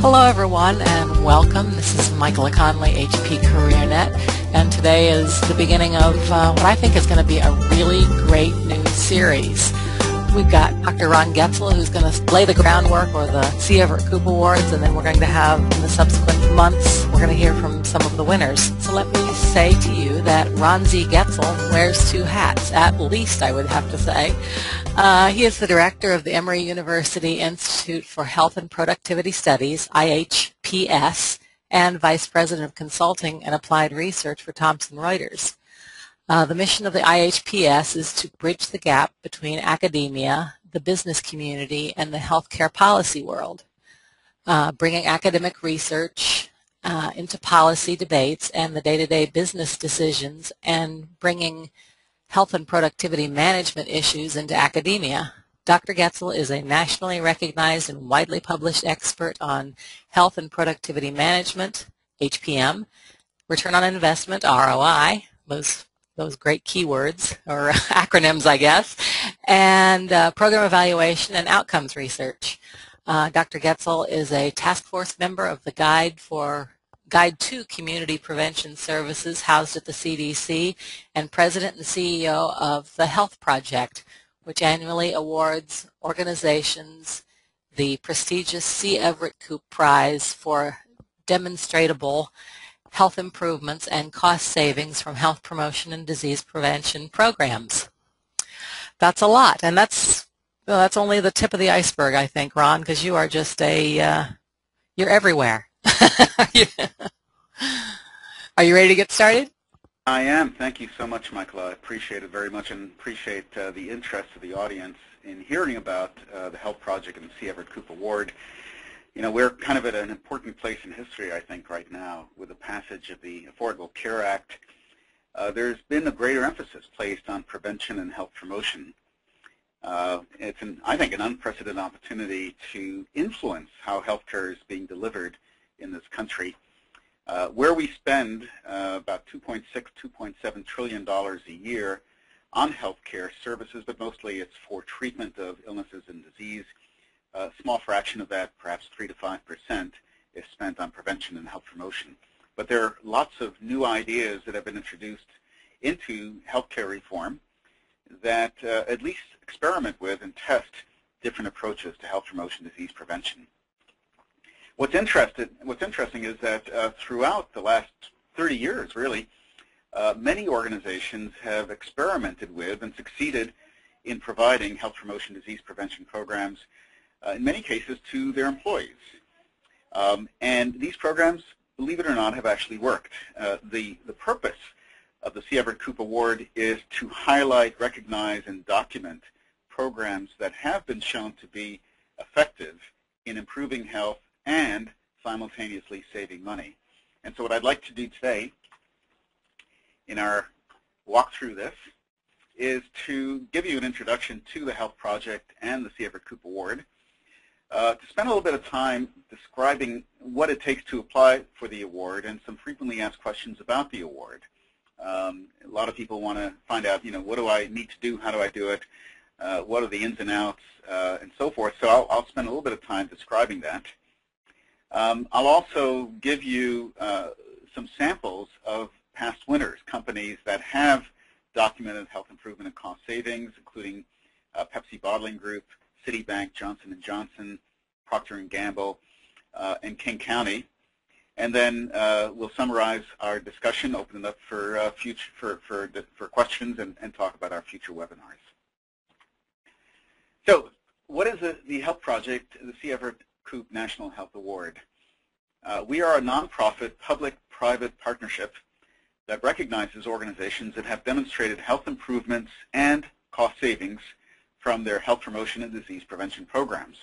Hello everyone and welcome. This is Michaela Conley, HP CareerNet, and today is the beginning of uh, what I think is going to be a really great new series. We've got Dr. Ron Goetzel who's going to lay the groundwork for the C. Everett Koop Awards and then we're going to have in the subsequent months we're going to hear from some of the winners. So let me say to you that Ron Z. Goetzel wears two hats, at least I would have to say. Uh, he is the director of the Emory University Institute for Health and Productivity Studies, IHPS, and vice president of consulting and applied research for Thomson Reuters. Uh, the mission of the IHPS is to bridge the gap between academia, the business community, and the healthcare policy world, uh, bringing academic research uh, into policy debates and the day-to-day -day business decisions and bringing health and productivity management issues into academia. Dr. Goetzel is a nationally recognized and widely published expert on health and productivity management, HPM, return on investment, ROI, those those great keywords or acronyms, I guess, and uh, program evaluation and outcomes research. Uh, Dr. Goetzel is a task force member of the Guide for Guide to Community Prevention Services housed at the CDC and president and CEO of the Health Project, which annually awards organizations the prestigious C. Everett Koop Prize for demonstrable health improvements and cost savings from health promotion and disease prevention programs. That's a lot, and that's well, that's only the tip of the iceberg, I think, Ron, because you are just a uh, you're everywhere. are you ready to get started? I am. Thank you so much, Michael. I appreciate it very much and appreciate uh, the interest of the audience in hearing about uh, the Health Project and the C. Everett Koop Award you know, we're kind of at an important place in history, I think, right now with the passage of the Affordable Care Act. Uh, there's been a greater emphasis placed on prevention and health promotion. Uh, it's, an, I think, an unprecedented opportunity to influence how healthcare is being delivered in this country. Uh, where we spend uh, about 2.6, 2.7 trillion dollars a year on healthcare services, but mostly it's for treatment of illnesses and disease a small fraction of that, perhaps 3 to 5 percent, is spent on prevention and health promotion. But there are lots of new ideas that have been introduced into healthcare reform that uh, at least experiment with and test different approaches to health promotion, disease prevention. What's, interested, what's interesting is that uh, throughout the last 30 years, really, uh, many organizations have experimented with and succeeded in providing health promotion disease prevention programs uh, in many cases, to their employees. Um, and these programs, believe it or not, have actually worked. Uh, the, the purpose of the C. Everett Koop Award is to highlight, recognize, and document programs that have been shown to be effective in improving health and simultaneously saving money. And so what I'd like to do today in our walk through this is to give you an introduction to the Health Project and the C. Everett Koop Award, uh, to spend a little bit of time describing what it takes to apply for the award and some frequently asked questions about the award. Um, a lot of people want to find out, you know, what do I need to do, how do I do it, uh, what are the ins and outs, uh, and so forth. So I'll, I'll, spend a little bit of time describing that. Um, I'll also give you uh, some samples of past winners, companies that have documented health improvement and cost savings, including uh, Pepsi Bottling Group, Citibank, Johnson & Johnson, Procter & Gamble, uh, and King County. And then uh, we'll summarize our discussion, open it up for, uh, future, for, for, for questions, and, and talk about our future webinars. So what is the, the Health Project, the C. Everett Koop National Health Award? Uh, we are a nonprofit public-private partnership that recognizes organizations that have demonstrated health improvements and cost savings from their health promotion and disease prevention programs.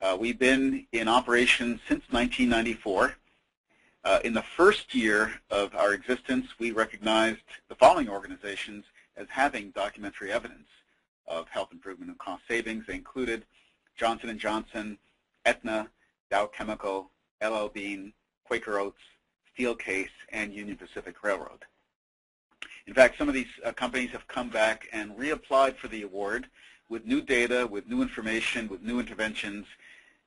Uh, we've been in operation since 1994. Uh, in the first year of our existence, we recognized the following organizations as having documentary evidence of health improvement and cost savings. They included Johnson & Johnson, Aetna, Dow Chemical, LL Bean, Quaker Oats, Steelcase, and Union Pacific Railroad. In fact, some of these uh, companies have come back and reapplied for the award with new data, with new information, with new interventions,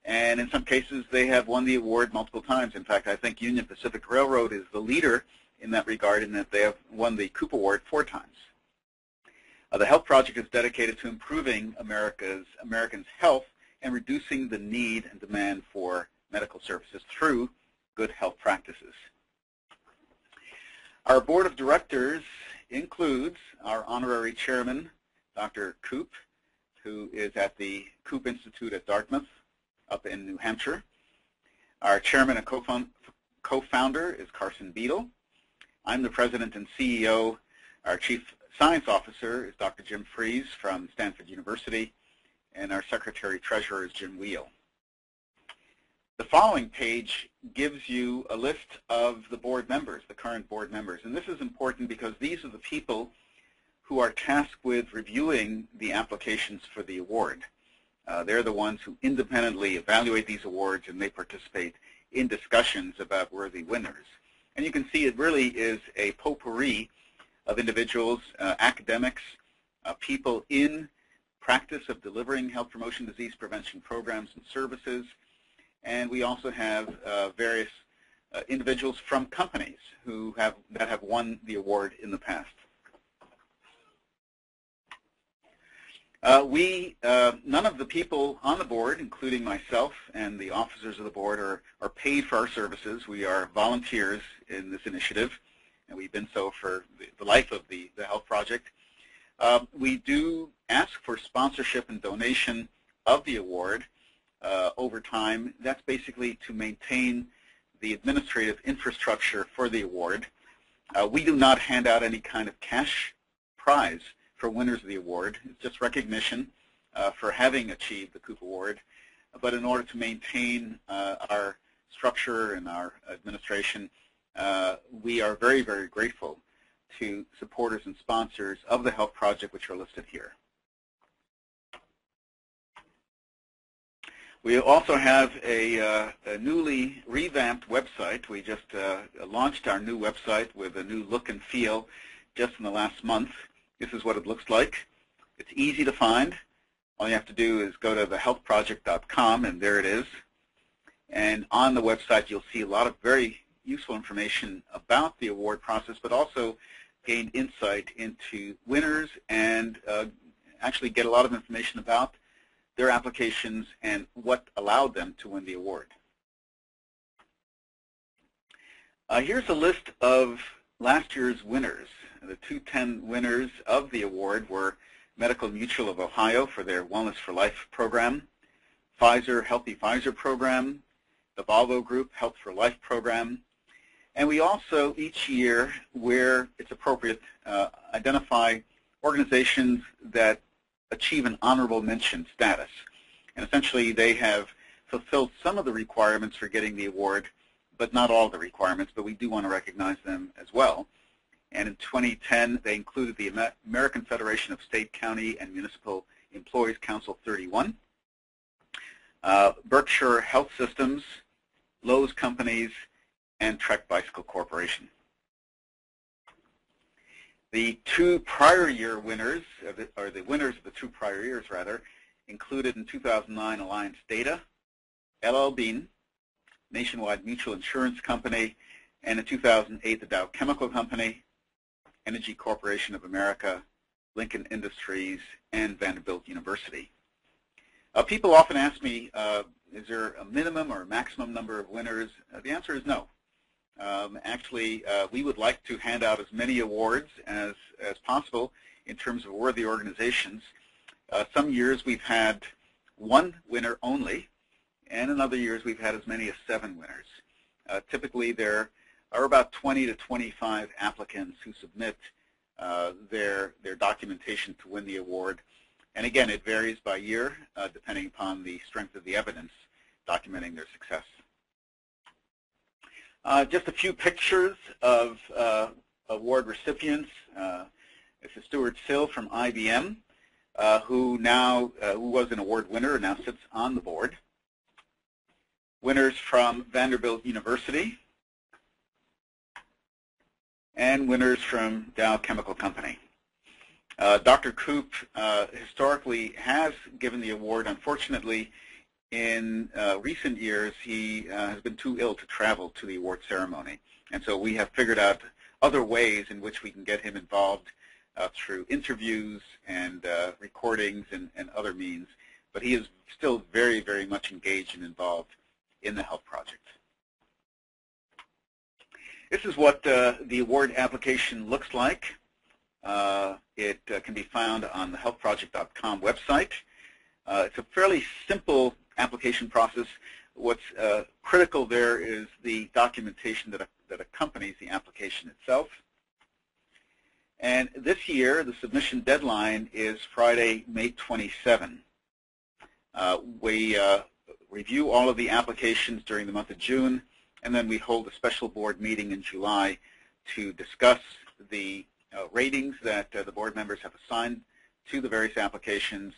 And in some cases, they have won the award multiple times. In fact, I think Union Pacific Railroad is the leader in that regard in that they have won the Koop Award four times. Uh, the Health Project is dedicated to improving America's Americans' health and reducing the need and demand for medical services through good health practices. Our board of directors includes our honorary chairman, Dr. Koop, who is at the Koop Institute at Dartmouth up in New Hampshire. Our chairman and co-founder is Carson Beadle. I'm the president and CEO. Our chief science officer is Dr. Jim Fries from Stanford University, and our secretary treasurer is Jim Wheel. The following page gives you a list of the board members, the current board members. And this is important because these are the people who are tasked with reviewing the applications for the award. Uh, they're the ones who independently evaluate these awards and they participate in discussions about worthy winners. And you can see it really is a potpourri of individuals, uh, academics, uh, people in practice of delivering health promotion disease prevention programs and services, and we also have uh, various uh, individuals from companies who have that have won the award in the past. Uh, we, uh, none of the people on the board, including myself and the officers of the board, are, are paid for our services. We are volunteers in this initiative, and we've been so for the, the life of the, the health project. Uh, we do ask for sponsorship and donation of the award, uh, over time. That's basically to maintain the administrative infrastructure for the award. Uh, we do not hand out any kind of cash prize for winners of the award. It's just recognition uh, for having achieved the Koop Award. But in order to maintain uh, our structure and our administration, uh, we are very, very grateful to supporters and sponsors of the Health Project, which are listed here. We also have a, uh, a, newly revamped website. We just uh, launched our new website with a new look and feel just in the last month. This is what it looks like. It's easy to find. All you have to do is go to thehealthproject.com, and there it is. And on the website, you'll see a lot of very useful information about the award process, but also gain insight into winners and uh, actually get a lot of information about their applications, and what allowed them to win the award. Uh, here's a list of last year's winners. The 210 winners of the award were Medical Mutual of Ohio for their Wellness for Life program, Pfizer Healthy Pfizer program, the Volvo Group Health for Life program, and we also each year, where it's appropriate, uh, identify organizations that achieve an honorable mention status. And essentially they have fulfilled some of the requirements for getting the award, but not all the requirements, but we do want to recognize them as well. And in 2010, they included the American Federation of State, County, and Municipal Employees Council 31, uh, Berkshire Health Systems, Lowe's Companies, and Trek Bicycle Corporation. The two prior year winners, or the winners of the two prior years rather, included in 2009 Alliance Data, LL Bean, Nationwide Mutual Insurance Company, and in 2008 the Dow Chemical Company, Energy Corporation of America, Lincoln Industries, and Vanderbilt University. Uh, people often ask me, uh, is there a minimum or a maximum number of winners? Uh, the answer is no. Um, actually, uh, we would like to hand out as many awards as, as possible in terms of worthy organizations. Uh, some years we've had one winner only, and in other years we've had as many as seven winners. Uh, typically there are about 20 to 25 applicants who submit uh, their, their documentation to win the award. And again, it varies by year uh, depending upon the strength of the evidence documenting their success. Uh, just a few pictures of uh, award recipients. Uh, this is Stuart Sill from IBM, who now who was an award winner and now sits on the board. Winners from Vanderbilt University, and winners from Dow Chemical Company. Uh, Dr. Koop historically has given the award. Unfortunately, in uh, recent years, he uh, has been too ill to travel to the award ceremony. And so we have figured out other ways in which we can get him involved uh, through interviews and uh, recordings and, and, other means. But he is still very, very much engaged and involved in the health project. This is what uh, the award application looks like. Uh, it uh, can be found on the healthproject.com website. Uh, it's a fairly simple application process. What's critical there is the documentation that, that accompanies the application itself. And this year, the submission deadline is Friday, May 27. Uh, we uh, review all of the applications during the month of June, and then we hold a special board meeting in July to discuss the uh, ratings that uh, the board members have assigned to the various applications.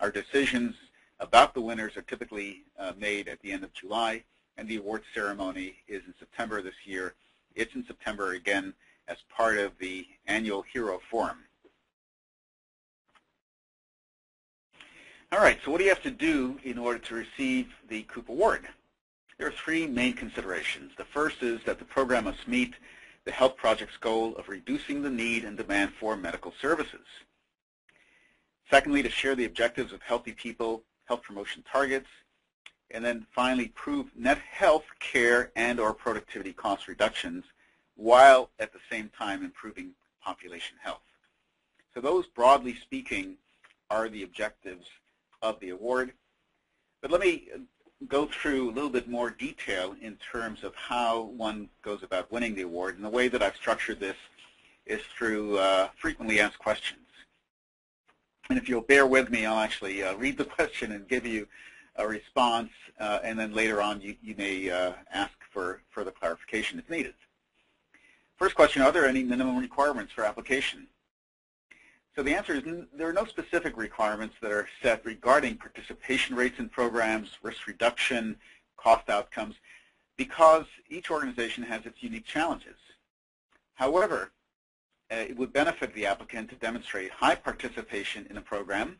Our decisions about the winners are typically uh, made at the end of July, and the award ceremony is in September this year. It's in September again as part of the annual Hero Forum. All right, so what do you have to do in order to receive the Koop Award? There are three main considerations. The first is that the program must meet the health project's goal of reducing the need and demand for medical services. Secondly, to share the objectives of healthy people, health promotion targets, and then finally prove net health care and or productivity cost reductions while at the same time improving population health. So those, broadly speaking, are the objectives of the award. But let me go through a little bit more detail in terms of how one goes about winning the award. And the way that I've structured this is through uh, frequently asked questions. And if you'll bear with me, I'll actually uh, read the question and give you a response, uh, and then later on you, you may uh, ask for further clarification if needed. First question, are there any minimum requirements for application? So the answer is there are no specific requirements that are set regarding participation rates in programs, risk reduction, cost outcomes, because each organization has its unique challenges. However, uh, it would benefit the applicant to demonstrate high participation in a program,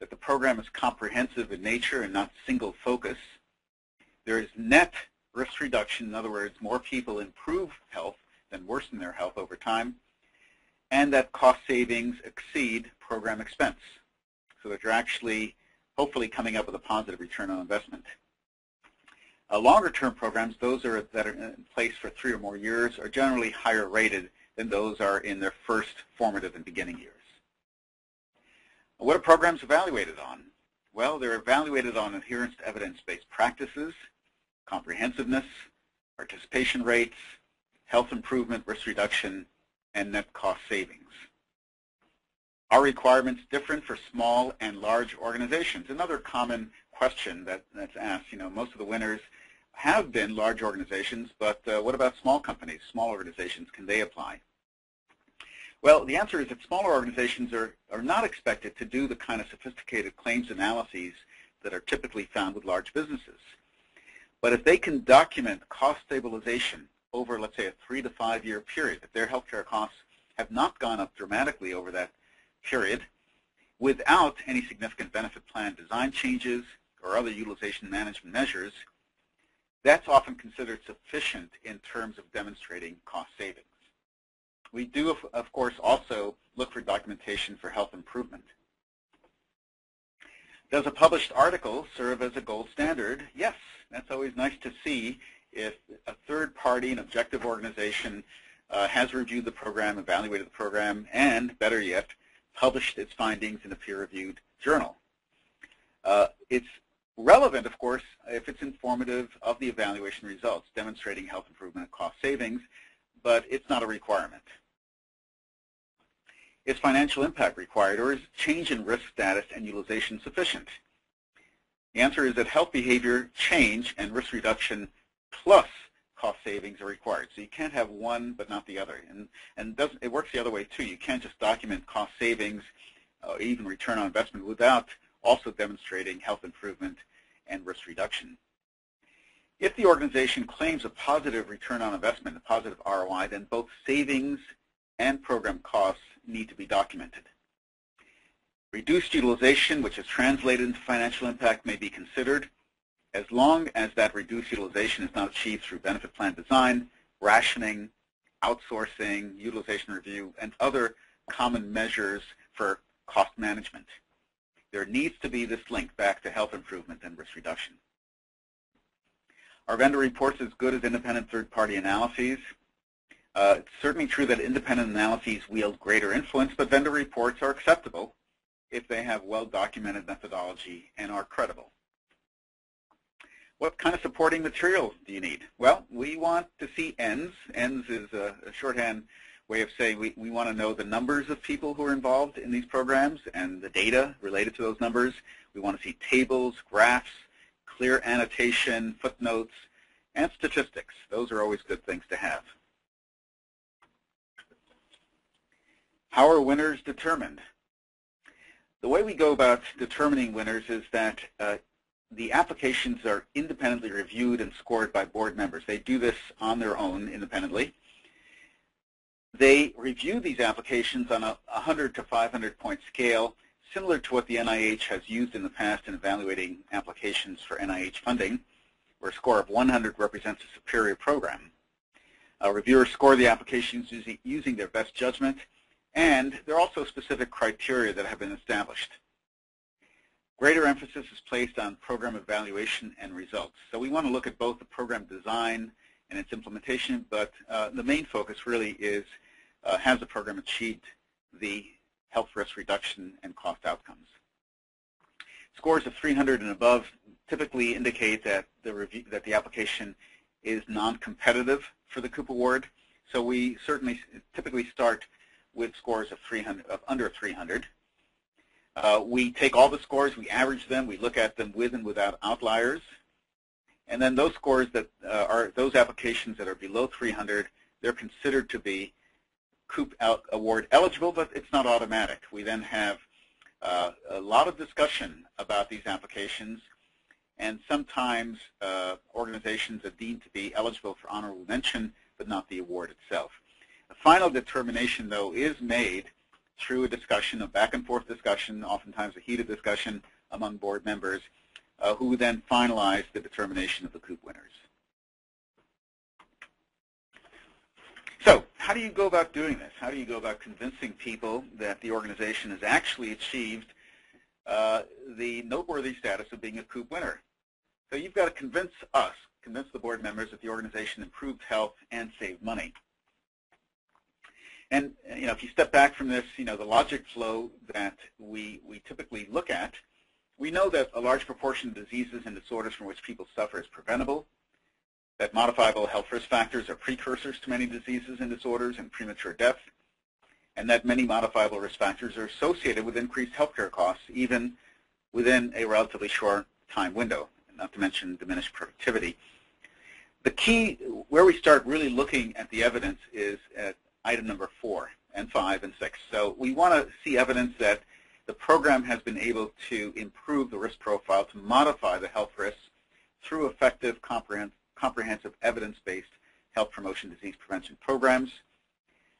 that the program is comprehensive in nature and not single focus. There is net risk reduction, in other words, more people improve health than worsen their health over time, and that cost savings exceed program expense. So that you're actually hopefully coming up with a positive return on investment. Uh, longer term programs, those are, that are in place for three or more years, are generally higher rated than those are in their first formative and beginning years. What are programs evaluated on? Well, they're evaluated on adherence to evidence-based practices, comprehensiveness, participation rates, health improvement, risk reduction, and net cost savings. Are requirements different for small and large organizations? Another common question that, that's asked, you know, most of the winners have been large organizations, but uh, what about small companies, small organizations, can they apply? Well, the answer is that smaller organizations are, are not expected to do the kind of sophisticated claims analyses that are typically found with large businesses. But if they can document cost stabilization over, let's say, a three to five year period, if their healthcare costs have not gone up dramatically over that period without any significant benefit plan design changes or other utilization management measures, that's often considered sufficient in terms of demonstrating cost savings. We do, of course, also look for documentation for health improvement. Does a published article serve as a gold standard? Yes, that's always nice to see if a third party, an objective organization, uh, has reviewed the program, evaluated the program, and better yet, published its findings in a peer-reviewed journal. Uh, it's relevant, of course, if it's informative of the evaluation results, demonstrating health improvement and cost savings, but it's not a requirement. Is financial impact required, or is change in risk status and utilization sufficient? The answer is that health behavior change and risk reduction plus cost savings are required. So you can't have one but not the other. And, and it works the other way too. You can't just document cost savings, uh, even return on investment, without also demonstrating health improvement and risk reduction. If the organization claims a positive return on investment, a positive ROI, then both savings and program costs need to be documented. Reduced utilization, which is translated into financial impact, may be considered as long as that reduced utilization is not achieved through benefit plan design, rationing, outsourcing, utilization review, and other common measures for cost management. There needs to be this link back to health improvement and risk reduction. Are vendor reports as good as independent third-party analyses? Uh, it's certainly true that independent analyses wield greater influence, but vendor reports are acceptable if they have well-documented methodology and are credible. What kind of supporting material do you need? Well, we want to see ends. Ends is a, a shorthand way of saying we, we want to know the numbers of people who are involved in these programs and the data related to those numbers. We want to see tables, graphs, clear annotation, footnotes, and statistics. Those are always good things to have. How are winners determined? The way we go about determining winners is that uh, the applications are independently reviewed and scored by board members. They do this on their own independently. They review these applications on a 100 to 500 point scale, similar to what the NIH has used in the past in evaluating applications for NIH funding, where a score of 100 represents a superior program. Uh, reviewers score the applications using, using their best judgment, and there are also specific criteria that have been established. Greater emphasis is placed on program evaluation and results. So we want to look at both the program design and its implementation, but uh, the main focus really is uh, has the program achieved the health risk reduction and cost outcomes. Scores of 300 and above typically indicate that the review, that the application is non-competitive for the Koop award. So we certainly typically start with scores of 300 of under 300. Uh, we take all the scores, we average them, we look at them with and without outliers, and then those scores that uh, are those applications that are below 300, they're considered to be Koop award eligible, but it's not automatic. We then have uh, a lot of discussion about these applications, and sometimes uh, organizations are deemed to be eligible for honorable mention, but not the award itself. The final determination, though, is made through a discussion, a back and forth discussion, oftentimes a heated discussion among board members, uh, who then finalize the determination of the Koop winners. So how do you go about doing this? How do you go about convincing people that the organization has actually achieved uh, the noteworthy status of being a Koop winner? So you've got to convince us, convince the board members that the organization improved health and saved money. And you know, if you step back from this, you know, the logic flow that we we typically look at, we know that a large proportion of diseases and disorders from which people suffer is preventable, that modifiable health risk factors are precursors to many diseases and disorders and premature death, and that many modifiable risk factors are associated with increased healthcare costs, even within a relatively short time window, not to mention diminished productivity. The key, where we start really looking at the evidence is at item number four and five and six. So we want to see evidence that the program has been able to improve the risk profile to modify the health risks through effective comprehensive evidence-based health promotion disease prevention programs,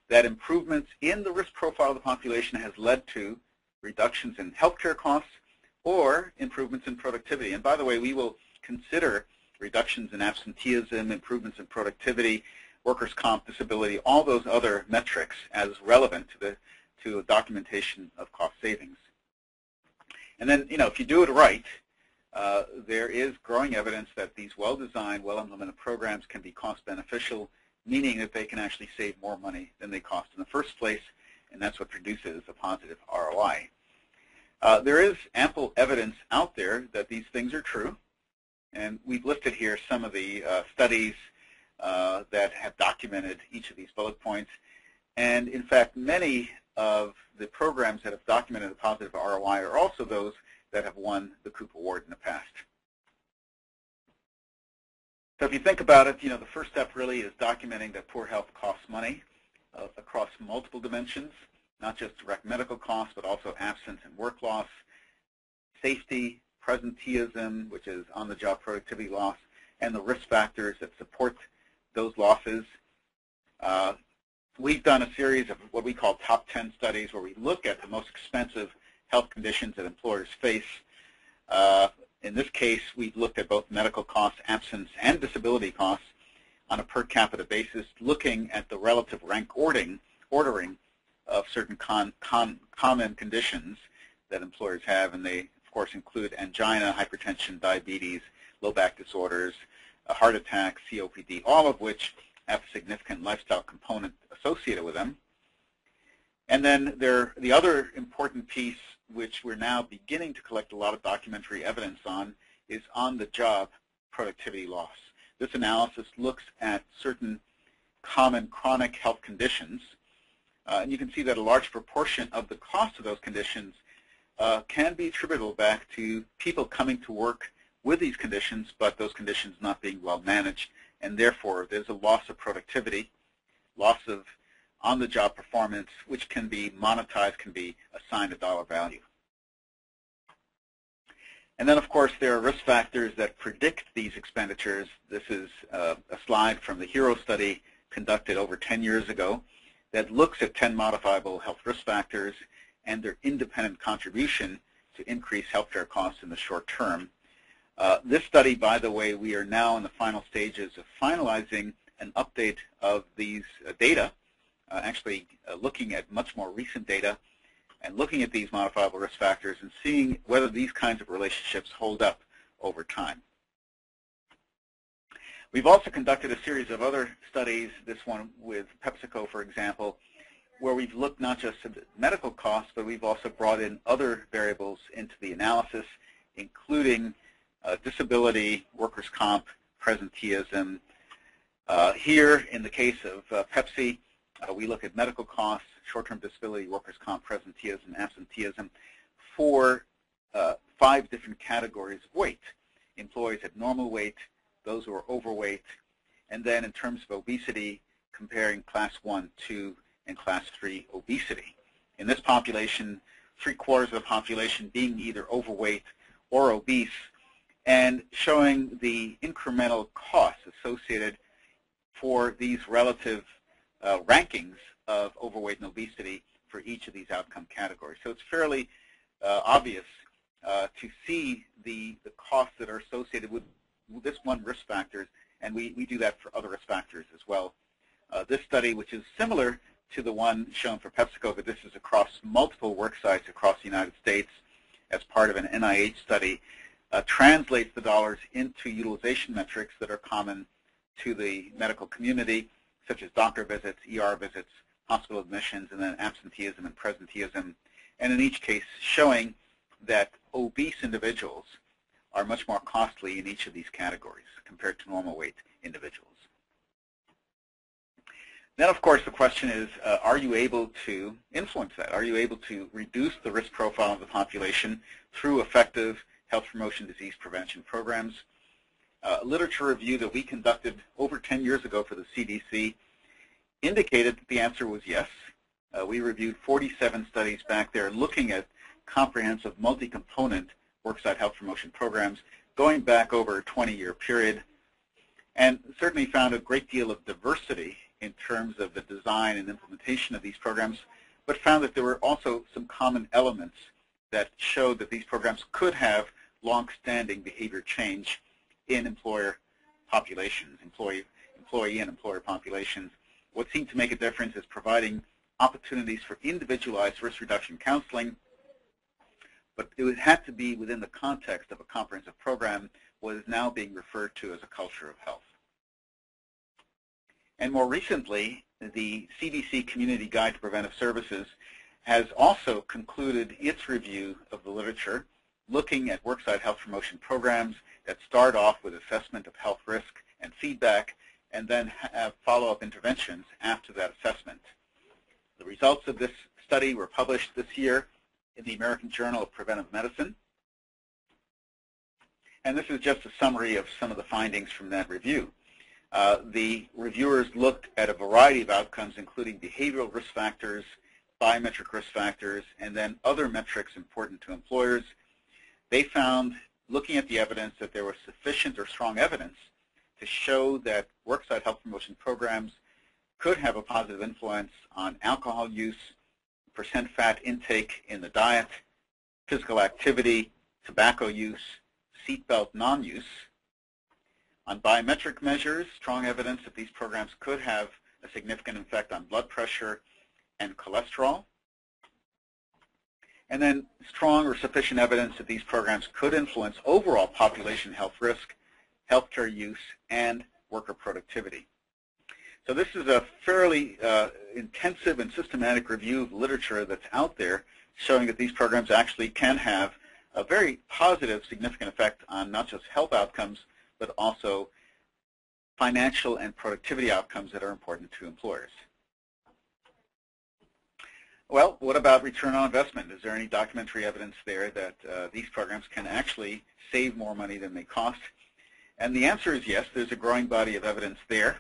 that improvements in the risk profile of the population has led to reductions in healthcare costs or improvements in productivity. And by the way, we will consider reductions in absenteeism, improvements in productivity, workers' comp, disability, all those other metrics as relevant to the to documentation of cost savings. And then, you know, if you do it right, uh, there is growing evidence that these well-designed, well-implemented programs can be cost beneficial, meaning that they can actually save more money than they cost in the first place, and that's what produces a positive ROI. Uh, there is ample evidence out there that these things are true, and we've listed here some of the uh, studies uh, that have documented each of these bullet points. And in fact, many of the programs that have documented a positive ROI are also those that have won the Koop Award in the past. So if you think about it, you know, the first step really is documenting that poor health costs money uh, across multiple dimensions, not just direct medical costs, but also absence and work loss, safety, presenteeism, which is on-the-job productivity loss, and the risk factors that support those losses. Uh, we've done a series of what we call top 10 studies where we look at the most expensive health conditions that employers face. Uh, in this case, we've looked at both medical costs, absence, and disability costs on a per capita basis, looking at the relative rank ordering, ordering of certain con, con, common conditions that employers have, and they, of course, include angina, hypertension, diabetes, low back disorders, a heart attack, COPD, all of which have a significant lifestyle component associated with them. And then there, the other important piece, which we're now beginning to collect a lot of documentary evidence on, is on-the-job productivity loss. This analysis looks at certain common chronic health conditions, uh, and you can see that a large proportion of the cost of those conditions uh, can be attributable back to people coming to work with these conditions, but those conditions not being well managed, and therefore there's a loss of productivity, loss of on-the-job performance, which can be monetized, can be assigned a dollar value. And then, of course, there are risk factors that predict these expenditures. This is uh, a slide from the HERO study conducted over 10 years ago that looks at 10 modifiable health risk factors and their independent contribution to increase healthcare costs in the short term. Uh, this study, by the way, we are now in the final stages of finalizing an update of these uh, data, uh, actually uh, looking at much more recent data and looking at these modifiable risk factors and seeing whether these kinds of relationships hold up over time. We've also conducted a series of other studies, this one with PepsiCo, for example, where we've looked not just at medical costs, but we've also brought in other variables into the analysis, including uh, disability, workers' comp, presenteeism. Uh, here, in the case of uh, Pepsi, uh, we look at medical costs, short-term disability, workers' comp, presenteeism, absenteeism for uh, five different categories of weight. Employees at normal weight, those who are overweight, and then in terms of obesity, comparing class 1, 2, and class 3 obesity. In this population, three-quarters of the population being either overweight or obese, and showing the incremental costs associated for these relative uh, rankings of overweight and obesity for each of these outcome categories. So it's fairly uh, obvious uh, to see the, the costs that are associated with this one risk factors, and we, we do that for other risk factors as well. Uh, this study, which is similar to the one shown for PepsiCo, but this is across multiple work sites across the United States as part of an NIH study, uh, translates the dollars into utilization metrics that are common to the medical community, such as doctor visits, ER visits, hospital admissions, and then absenteeism and presenteeism, and in each case showing that obese individuals are much more costly in each of these categories compared to normal weight individuals. Then, of course, the question is, uh, are you able to influence that? Are you able to reduce the risk profile of the population through effective health promotion disease prevention programs? Uh, literature review that we conducted over 10 years ago for the CDC indicated that the answer was yes. Uh, we reviewed 47 studies back there looking at comprehensive multi-component worksite health promotion programs going back over a 20-year period and certainly found a great deal of diversity in terms of the design and implementation of these programs, but found that there were also some common elements that showed that these programs could have long-standing behavior change in employer populations, employee, employee and employer populations. What seemed to make a difference is providing opportunities for individualized risk reduction counseling but it had to be within the context of a comprehensive program, what is now being referred to as a culture of health. And more recently, the CDC Community Guide to Preventive Services has also concluded its review of the literature, looking at worksite health promotion programs that start off with assessment of health risk and feedback, and then have follow-up interventions after that assessment. The results of this study were published this year in the American Journal of Preventive Medicine. And this is just a summary of some of the findings from that review. Uh, the reviewers looked at a variety of outcomes, including behavioral risk factors, biometric risk factors, and then other metrics important to employers. They found, looking at the evidence, that there was sufficient or strong evidence to show that worksite health promotion programs could have a positive influence on alcohol use, percent fat intake in the diet, physical activity, tobacco use, seatbelt non-use. On biometric measures, strong evidence that these programs could have a significant effect on blood pressure and cholesterol. And then strong or sufficient evidence that these programs could influence overall population health risk, healthcare use, and worker productivity. So this is a fairly uh, intensive and systematic review of literature that's out there showing that these programs actually can have a very positive, significant effect on not just health outcomes, but also financial and productivity outcomes that are important to employers. Well, what about return on investment? Is there any documentary evidence there that uh, these programs can actually save more money than they cost? And the answer is yes. There's a growing body of evidence there.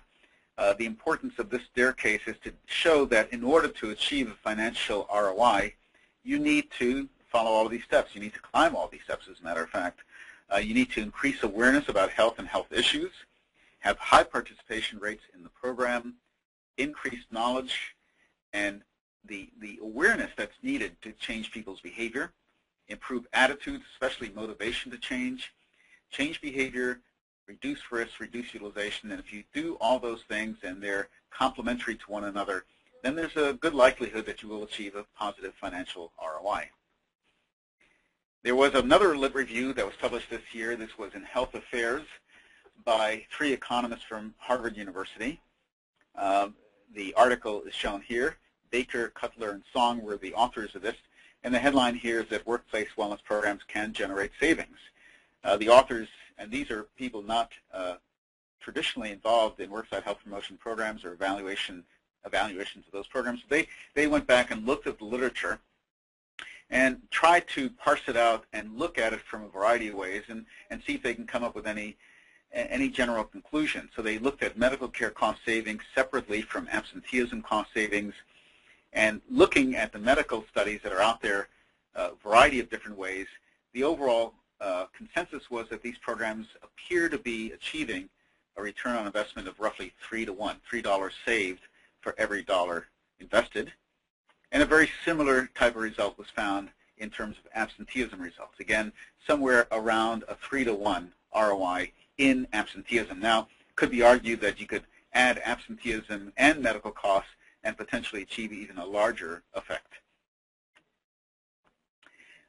Uh, the importance of this DARE case is to show that in order to achieve a financial ROI, you need to follow all of these steps. You need to climb all these steps, as a matter of fact. Uh, you need to increase awareness about health and health issues, have high participation rates in the program, increase knowledge, and the, the awareness that's needed to change people's behavior, improve attitudes, especially motivation to change, change behavior, reduce risk, reduce utilization, and if you do all those things and they're complementary to one another, then there's a good likelihood that you will achieve a positive financial ROI. There was another lit review that was published this year. This was in Health Affairs by three economists from Harvard University. Uh, the article is shown here. Baker, Cutler, and Song were the authors of this. And the headline here is that workplace wellness programs can generate savings. Uh, the authors, and these are people not uh, traditionally involved in worksite health promotion programs or evaluation evaluations of those programs, they, they went back and looked at the literature and tried to parse it out and look at it from a variety of ways and, and see if they can come up with any any general conclusion. So they looked at medical care cost savings separately from absenteeism cost savings and looking at the medical studies that are out there, a variety of different ways, the overall uh, consensus was that these programs appear to be achieving a return on investment of roughly 3 to 1, $3 saved for every dollar invested. And a very similar type of result was found in terms of absenteeism results. Again, somewhere around a 3 to 1 ROI in absenteeism. Now, could be argued that you could add absenteeism and medical costs and potentially achieve even a larger effect.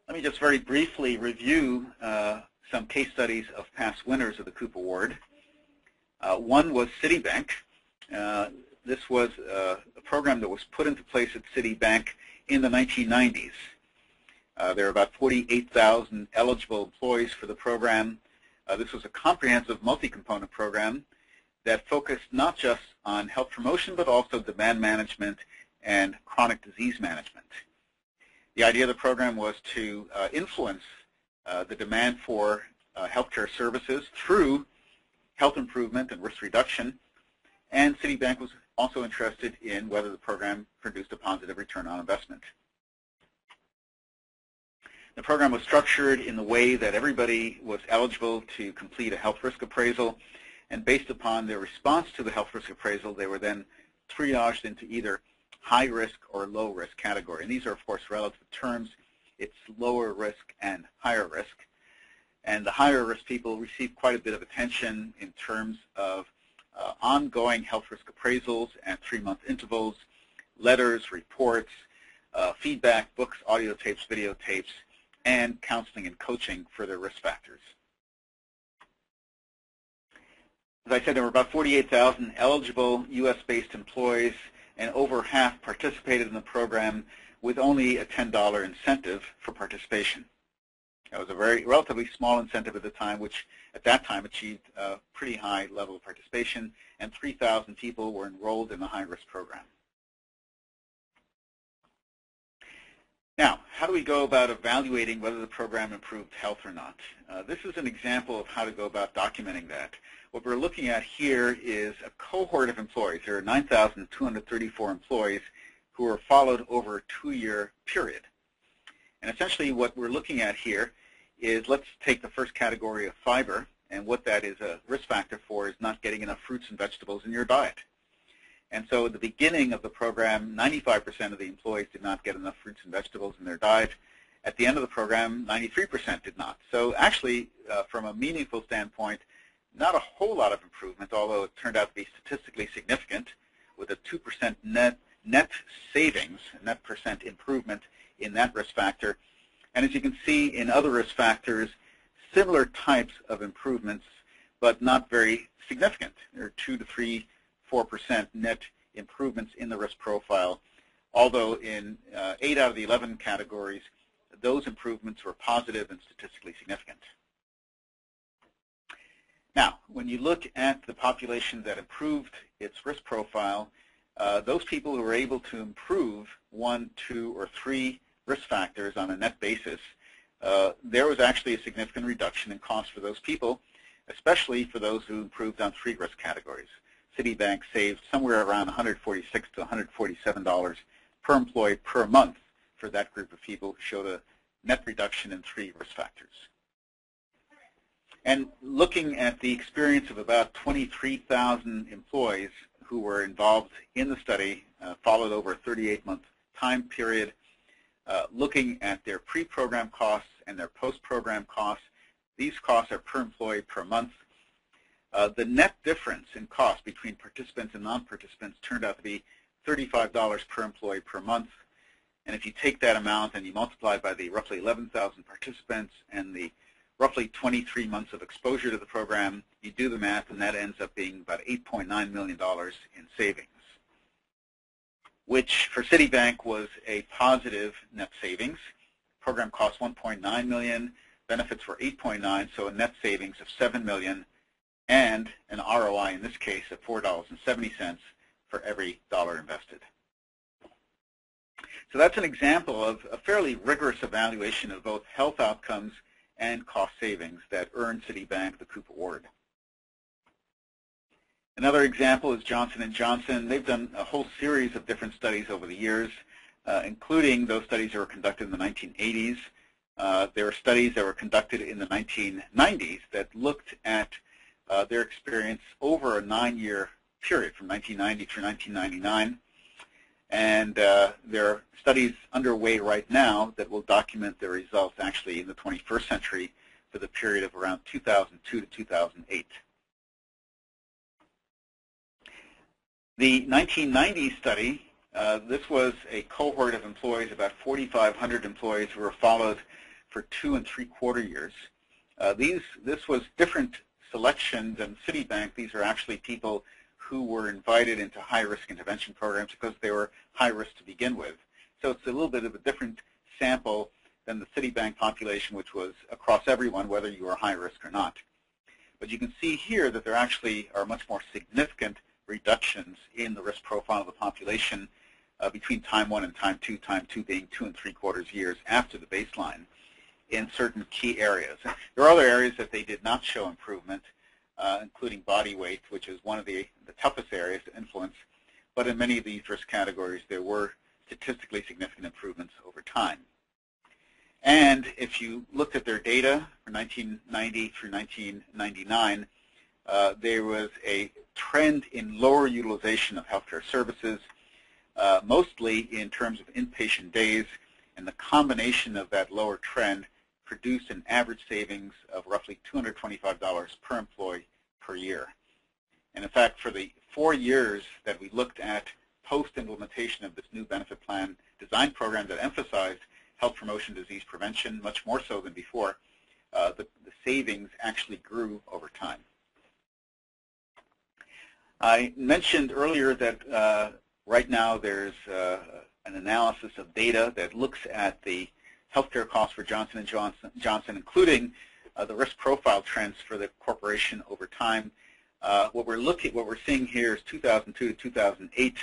Let me just very briefly review uh, some case studies of past winners of the Koop Award. Uh, one was Citibank. Uh, this was uh, a program that was put into place at Citibank in the 1990s. Uh, there are about 48,000 eligible employees for the program. Uh, this was a comprehensive multi-component program that focused not just on health promotion, but also demand management and chronic disease management. The idea of the program was to uh, influence uh, the demand for uh, healthcare services through health improvement and risk reduction, and Citibank was also interested in whether the program produced a positive return on investment. The program was structured in the way that everybody was eligible to complete a health risk appraisal and based upon their response to the health risk appraisal, they were then triaged into either high risk or low risk category. And these are, of course, relative terms. It's lower risk and higher risk. And the higher risk people receive quite a bit of attention in terms of uh, ongoing health risk appraisals at three-month intervals, letters, reports, uh, feedback, books, audio tapes, videotapes, and counseling and coaching for their risk factors. As I said, there were about 48,000 eligible U.S.-based employees, and over half participated in the program with only a $10 incentive for participation. That was a very relatively small incentive at the time, which at that time achieved a pretty high level of participation, and 3,000 people were enrolled in the high-risk program. Now, how do we go about evaluating whether the program improved health or not? Uh, this is an example of how to go about documenting that. What we're looking at here is a cohort of employees. There are 9,234 employees who are followed over a two-year period. And essentially what we're looking at here is let's take the first category of fiber, and what that is a risk factor for is not getting enough fruits and vegetables in your diet. And so at the beginning of the program, 95% of the employees did not get enough fruits and vegetables in their diet, at the end of the program, 93% did not. So actually, uh, from a meaningful standpoint, not a whole lot of improvement, although it turned out to be statistically significant with a 2% net, net savings, net percent improvement in that risk factor. And as you can see in other risk factors, similar types of improvements, but not very significant. There are 2 to 3, 4% net improvements in the risk profile, although in uh, 8 out of the 11 categories, those improvements were positive and statistically significant. When you look at the population that improved its risk profile, uh, those people who were able to improve one, two, or three risk factors on a net basis, uh, there was actually a significant reduction in cost for those people, especially for those who improved on three risk categories. Citibank saved somewhere around 146 to $147 per employee per month for that group of people who showed a net reduction in three risk factors. And looking at the experience of about 23,000 employees who were involved in the study, uh, followed over a 38-month time period, uh, looking at their pre-program costs and their post-program costs. These costs are per employee per month. Uh, the net difference in cost between participants and non-participants turned out to be $35 per employee per month. And if you take that amount and you multiply by the roughly 11,000 participants and the roughly 23 months of exposure to the program. You do the math, and that ends up being about $8.9 million in savings, which for Citibank was a positive net savings. Program cost 1.9 million, benefits were $8.9, so a net savings of 7 million, and an ROI in this case of $4.70 for every dollar invested. So that's an example of a fairly rigorous evaluation of both health outcomes and cost savings that earned Citibank the Koop Award. Another example is Johnson & Johnson. They've done a whole series of different studies over the years, uh, including those studies that were conducted in the 1980s. Uh, there were studies that were conducted in the 1990s that looked at uh, their experience over a nine-year period from 1990 through 1999. And uh, there are studies underway right now that will document the results actually in the 21st century for the period of around 2002 to 2008. The 1990 study, uh, this was a cohort of employees, about 4,500 employees who were followed for two and three quarter years. Uh, these, this was different selection than Citibank. These are actually people who were invited into high-risk intervention programs because they were high risk to begin with. So it's a little bit of a different sample than the Citibank population, which was across everyone, whether you were high risk or not. But you can see here that there actually are much more significant reductions in the risk profile of the population uh, between time one and time two, time two being two and three quarters years after the baseline in certain key areas. There are other areas that they did not show improvement, uh, including body weight, which is one of the, the toughest areas to influence. But in many of these risk categories, there were statistically significant improvements over time. And if you looked at their data from 1990 through 1999, uh, there was a trend in lower utilization of healthcare services, uh, mostly in terms of inpatient days, and the combination of that lower trend produced an average savings of roughly $225 per employee per year. And in fact, for the four years that we looked at post-implementation of this new benefit plan design program that emphasized health promotion, disease prevention, much more so than before, uh, the, the savings actually grew over time. I mentioned earlier that uh, right now there's uh, an analysis of data that looks at the healthcare costs for Johnson & Johnson, Johnson including uh, the risk profile trends for the corporation over time. Uh, what we're looking, what we're seeing here is 2002 to 2008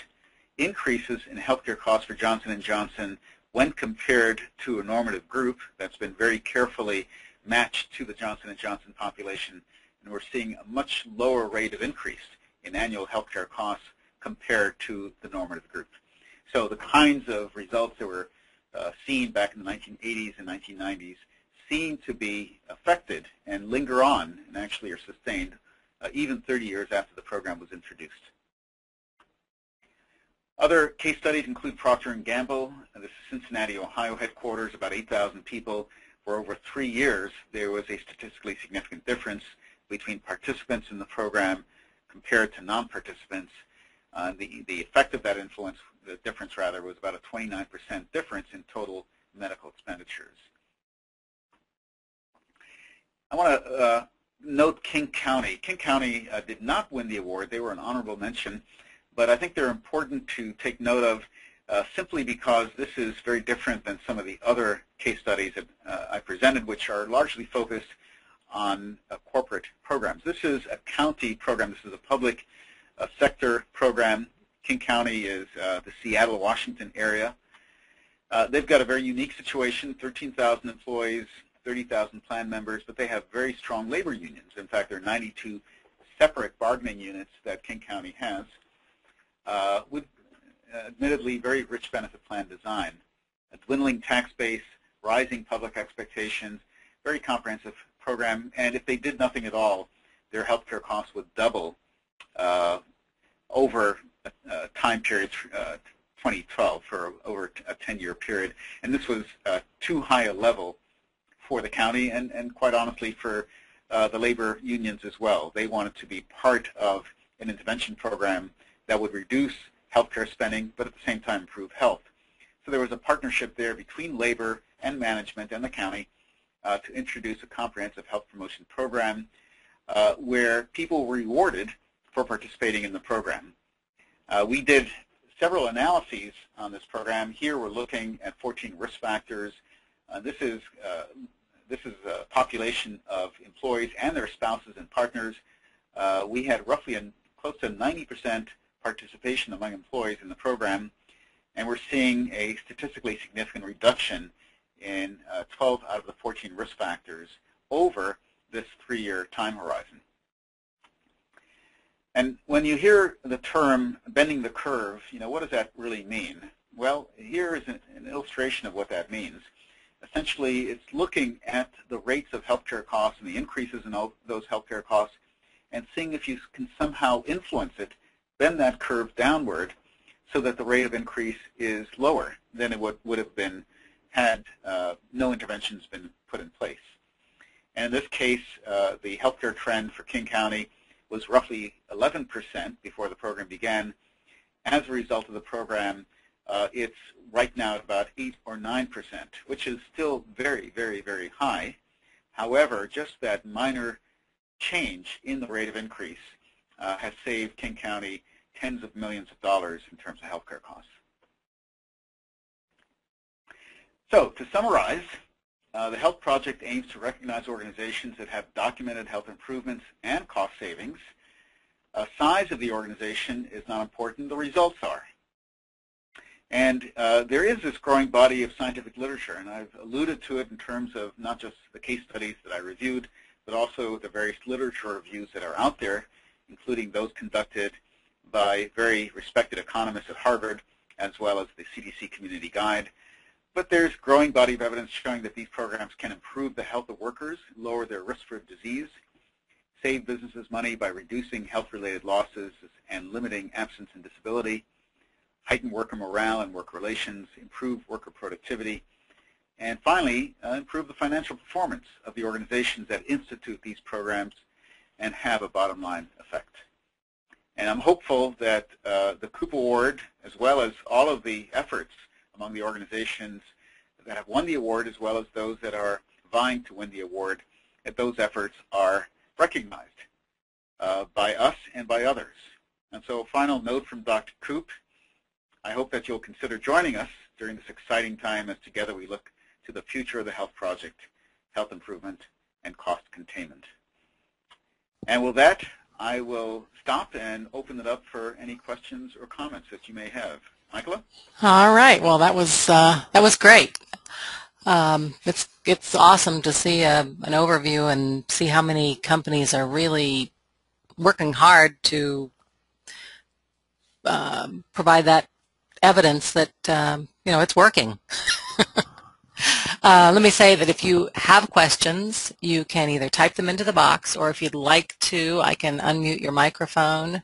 increases in healthcare costs for Johnson & Johnson when compared to a normative group that's been very carefully matched to the Johnson & Johnson population, and we're seeing a much lower rate of increase in annual healthcare costs compared to the normative group. So the kinds of results that were uh, seen back in the 1980s and 1990s seem to be affected and linger on and actually are sustained uh, even 30 years after the program was introduced. Other case studies include Procter & Gamble. This is Cincinnati, Ohio headquarters, about 8,000 people. For over three years, there was a statistically significant difference between participants in the program compared to non-participants. Uh, the, the effect of that influence, the difference rather, was about a 29% difference in total medical expenditures. I want to uh, note King County. King County uh, did not win the award. They were an honorable mention, but I think they're important to take note of uh, simply because this is very different than some of the other case studies that uh, I presented, which are largely focused on uh, corporate programs. This is a county program. This is a public uh, sector program. King County is the Seattle, Washington area. They've got a very unique situation, 13,000 employees, 30,000 plan members, but they have very strong labor unions. In fact, there are 92 separate bargaining units that King County has uh, with admittedly very rich benefit plan design. A dwindling tax base, rising public expectations, very comprehensive program, and if they did nothing at all, their healthcare costs would double uh, over uh, time periods, uh, 2012 for over a 10-year period. And this was uh, too high a level for the county and, and quite honestly for uh, the labor unions as well. They wanted to be part of an intervention program that would reduce healthcare spending, but at the same time improve health. So there was a partnership there between labor and management and the county uh, to introduce a comprehensive health promotion program uh, where people were rewarded for participating in the program. Uh, we did several analyses on this program. Here we're looking at 14 risk factors. Uh, this is uh, this is a population of employees and their spouses and partners. Uh, we had roughly a, close to 90% participation among employees in the program, and we're seeing a statistically significant reduction in uh, 12 out of the 14 risk factors over this three-year time horizon. And when you hear the term bending the curve, you know, what does that really mean? Well, here is an, an illustration of what that means. Essentially, it's looking at the rates of healthcare costs and the increases in those healthcare costs and seeing if you can somehow influence it, bend that curve downward so that the rate of increase is lower than it would, would have been had uh, no interventions been put in place. And in this case, uh, the healthcare trend for King County was roughly 11% before the program began. As a result of the program, uh, it's right now at about 8 or 9%, which is still very, very, very high. However, just that minor change in the rate of increase uh, has saved King County tens of millions of dollars in terms of healthcare costs. So to summarize, uh, the Health Project aims to recognize organizations that have documented health improvements and cost savings. Uh, size of the organization is not important, the results are. And uh, there is this growing body of scientific literature, and I've alluded to it in terms of not just the case studies that I reviewed, but also the various literature reviews that are out there, including those conducted by very respected economists at Harvard, as well as the CDC Community Guide, but there's growing body of evidence showing that these programs can improve the health of workers, lower their risk for disease, save businesses money by reducing health-related losses and limiting absence and disability, heighten worker morale and work relations, improve worker productivity, and finally, uh, improve the financial performance of the organizations that institute these programs and have a bottom line effect. And I'm hopeful that uh, the Koop Award, as well as all of the efforts among the organizations that have won the award as well as those that are vying to win the award, that those efforts are recognized uh, by us and by others. And so a final note from Dr. Koop, I hope that you'll consider joining us during this exciting time as together we look to the future of the health project, health improvement, and cost containment. And with that, I will stop and open it up for any questions or comments that you may have. Michaela? All right. Well, that was uh, that was great. Um, it's it's awesome to see a, an overview and see how many companies are really working hard to uh, provide that evidence that um, you know it's working. uh, let me say that if you have questions, you can either type them into the box, or if you'd like to, I can unmute your microphone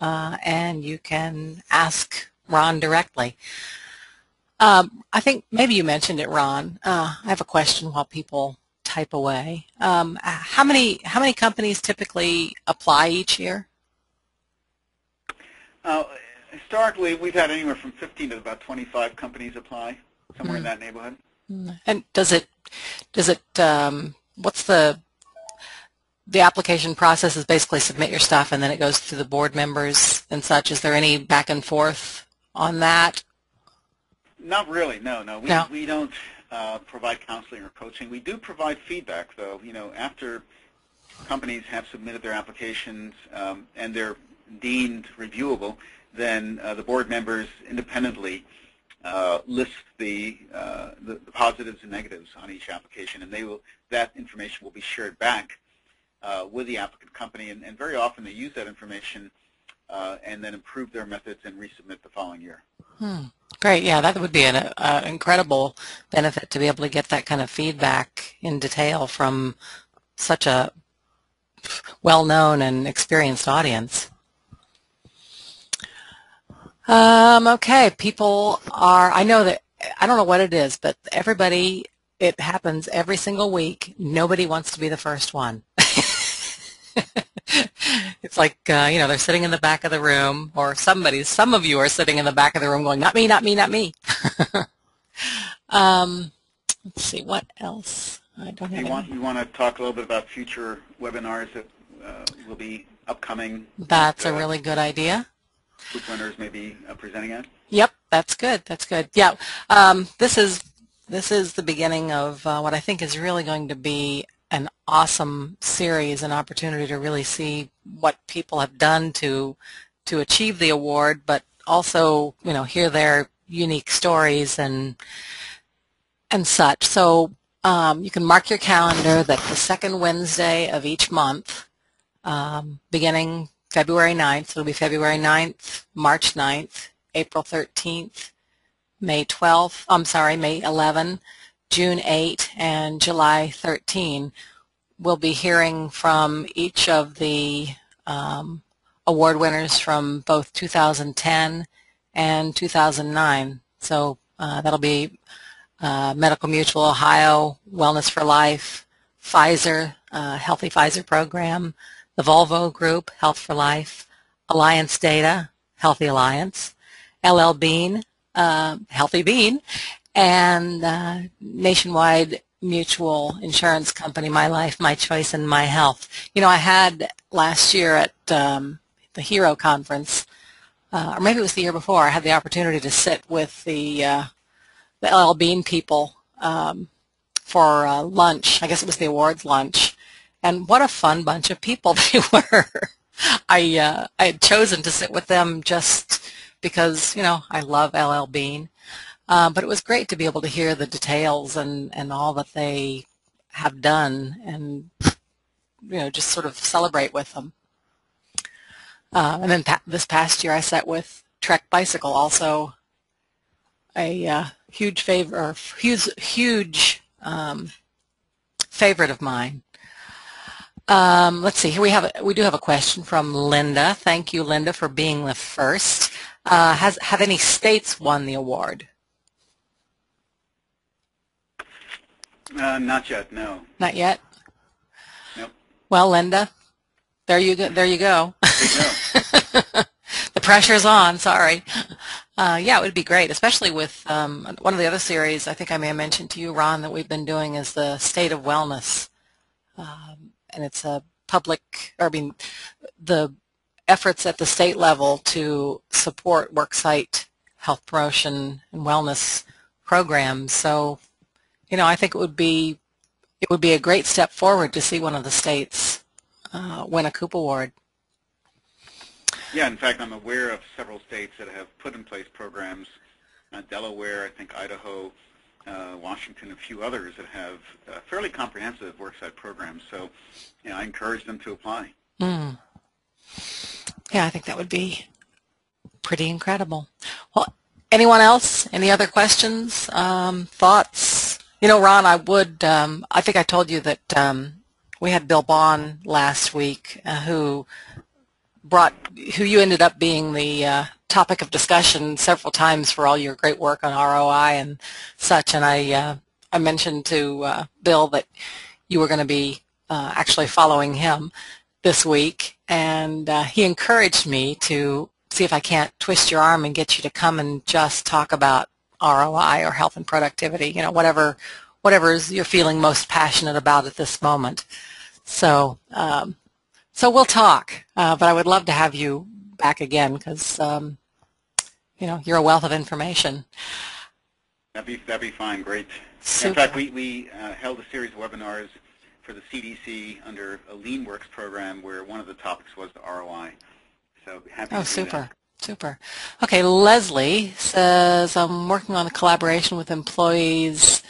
uh, and you can ask Ron directly. Um, I think maybe you mentioned it, Ron. Uh, I have a question while people type away. Um, how many how many companies typically apply each year? Historically, we've had anywhere from 15 to about 25 companies apply, somewhere mm. in that neighborhood. And does it does it um, what's the the application process is basically submit your stuff and then it goes to the board members and such. Is there any back and forth on that? Not really, no, no. We, no. we don't uh, provide counseling or coaching. We do provide feedback, though. You know, after companies have submitted their applications um, and they're deemed reviewable, then uh, the board members independently uh, list the, uh, the, the positives and negatives on each application, and they will that information will be shared back with the applicant company, and, and, very often they use that information and then improve their methods and resubmit the following year. Hmm. Great, yeah, that would be an uh, incredible benefit to be able to get that kind of feedback in detail from such a well-known and experienced audience. Um, okay, people are, I know that, I don't know what it is, but everybody, it happens every single week. Nobody wants to be the first one. it's like, uh, you know, they're sitting in the back of the room, or somebody, some of you are sitting in the back of the room going, not me, not me, not me. um, let's see, what else? I don't have you want, you want to talk a little bit about future webinars that uh, will be upcoming? That's a really good idea. May be uh, presenting at? Yep, that's good. That's good. Yeah, um, this is this is the beginning of uh, what I think is really going to be an awesome series, an opportunity to really see what people have done to to achieve the award, but also you know hear their unique stories and and such. So um, you can mark your calendar that the second Wednesday of each month, um, beginning February 9th, it'll be February 9th, March 9th, April 13th, May 12th, I'm sorry, May 11, June 8 and July 13, we'll be hearing from each of the um, award winners from both 2010 and 2009. So uh, that'll be uh, Medical Mutual Ohio, Wellness for Life, Pfizer, uh, Healthy Pfizer Program, the Volvo Group, Health for Life, Alliance Data, Healthy Alliance, LL Bean, uh, Healthy Bean, and uh, Nationwide Mutual Insurance Company, My Life, My Choice, and My Health. You know, I had last year at um, the HERO conference, uh, or maybe it was the year before, I had the opportunity to sit with the, uh, the LL Bean people um, for lunch. I guess it was the awards lunch. And what a fun bunch of people they were. I, uh, I had chosen to sit with them just because, you know, I love LL Bean. Um, but it was great to be able to hear the details and, and all that they have done and, you know, just sort of celebrate with them. Uh, and then pa this past year I sat with Trek Bicycle, also a uh, huge favor, huge, huge um, favorite of mine. Um, let's see. Here we have we do have a question from Linda. Thank you, Linda, for being the first. Uh, has have any states won the award? Uh, not yet, no. Not yet? Nope. Well, Linda, there you go. There you go. There you go. the pressure's on. Sorry. Uh, yeah, it would be great, especially with um, one of the other series. I think I may have mentioned to you, Ron, that we've been doing is the State of Wellness, um, and it's a public. I mean, the efforts at the state level to support worksite health promotion and wellness programs. So you know, I think it would be it would be a great step forward to see one of the states uh, win a Koop Award. Yeah, in fact, I'm aware of several states that have put in place programs. Uh, Delaware, I think Idaho, uh, Washington, a few others that have uh, fairly comprehensive worksite programs. So, you know, I encourage them to apply. Mm. Yeah, I think that would be pretty incredible. Well, anyone else? Any other questions, um, thoughts? You know, Ron, I would, um, I think I told you that um, we had Bill Bond last week uh, who brought, who you ended up being the uh, topic of discussion several times for all your great work on ROI and such. And I, uh, I mentioned to uh, Bill that you were going to be uh, actually following him this week, and uh, he encouraged me to see if I can't twist your arm and get you to come and just talk about ROI or health and productivity, you know, whatever whatever is you're feeling most passionate about at this moment. So, um, so we'll talk, uh, but I would love to have you back again because, um, you know, you're a wealth of information. That'd be, that'd be fine, great. Super. In fact, we, we uh, held a series of webinars for the CDC under a LeanWorks program where one of the topics was the ROI. So happy oh, super. that. Super. Okay, Leslie says, I'm working on a collaboration with employees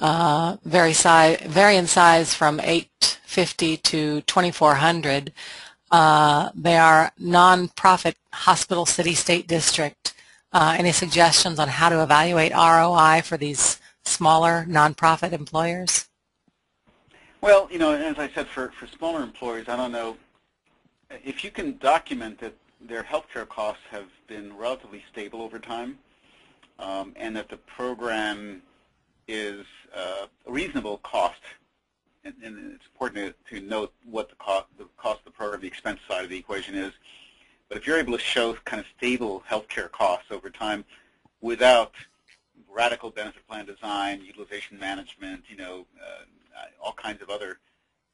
uh, vary, size, vary in size from 850 to 2400. Uh, they are non-profit hospital, city, state, district. Uh, any suggestions on how to evaluate ROI for these smaller nonprofit employers? Well, you know, as I said, for, for smaller employers, I don't know, if you can document that their healthcare costs have been relatively stable over time um, and that the program is uh, a reasonable cost, and, and it's important to, to note what the cost, the cost of the program, the expense side of the equation is. But if you're able to show kind of stable healthcare costs over time without radical benefit plan design, utilization management, you know, uh, all kinds of other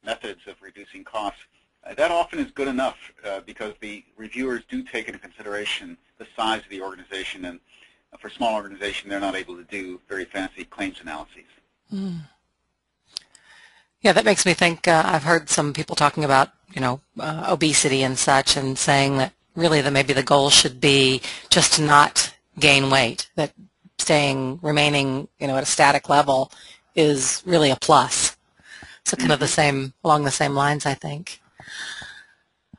methods of reducing costs, uh, that often is good enough uh, because the reviewers do take into consideration the size of the organization and for a small organization, they're not able to do very fancy claims analyses. Mm. Yeah, that makes me think. Uh, I've heard some people talking about, you know, uh, obesity and such, and saying that really the maybe the goal should be just to not gain weight. That staying, remaining, you know, at a static level is really a plus. So kind of the same, along the same lines, I think.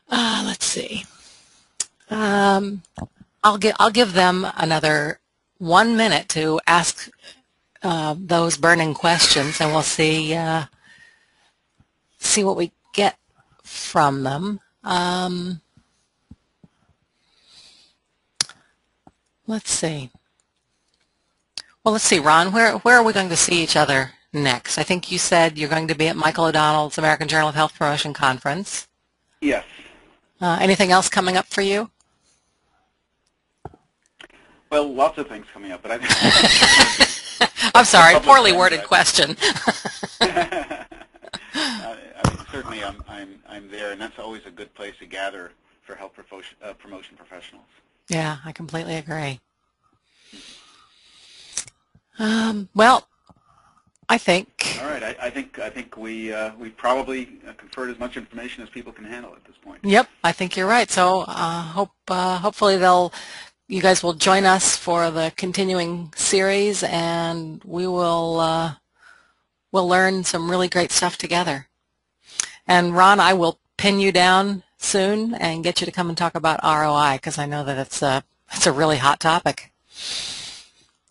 Uh, let's see. Um, I'll give I'll give them another one minute to ask uh, those burning questions, and we'll see uh, see what we get from them. Um, let's see. Well, let's see, Ron. Where where are we going to see each other next? I think you said you're going to be at Michael O'Donnell's American Journal of Health Promotion conference. Yes. Uh, anything else coming up for you? Well, lots of things coming up, but I I'm sorry, poorly worded question. certainly, I'm I'm I'm there, and that's always a good place to gather for health promotion, uh, promotion professionals. Yeah, I completely agree. Um, well, I think. All right, I, I think I think we uh, we probably uh, conferred as much information as people can handle at this point. Yep, I think you're right. So uh, hope uh, hopefully they'll you guys will join us for the continuing series, and we will uh, we'll learn some really great stuff together. And Ron, I will pin you down soon and get you to come and talk about ROI because I know that it's a it's a really hot topic.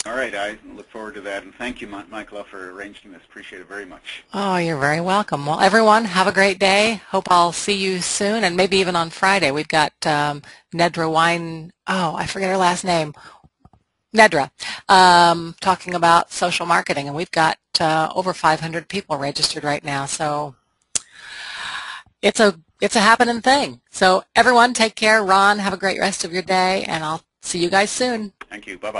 All right, I look forward to that, and thank you, Michael, for arranging this. Appreciate it very much. Oh, you're very welcome. Well, everyone, have a great day. Hope I'll see you soon, and maybe even on Friday. We've got um, Nedra Wine. Oh, I forget her last name. Nedra, um, talking about social marketing, and we've got uh, over 500 people registered right now. So it's a it's a happening thing. So everyone, take care. Ron, have a great rest of your day, and I'll see you guys soon. Thank you. Bye bye.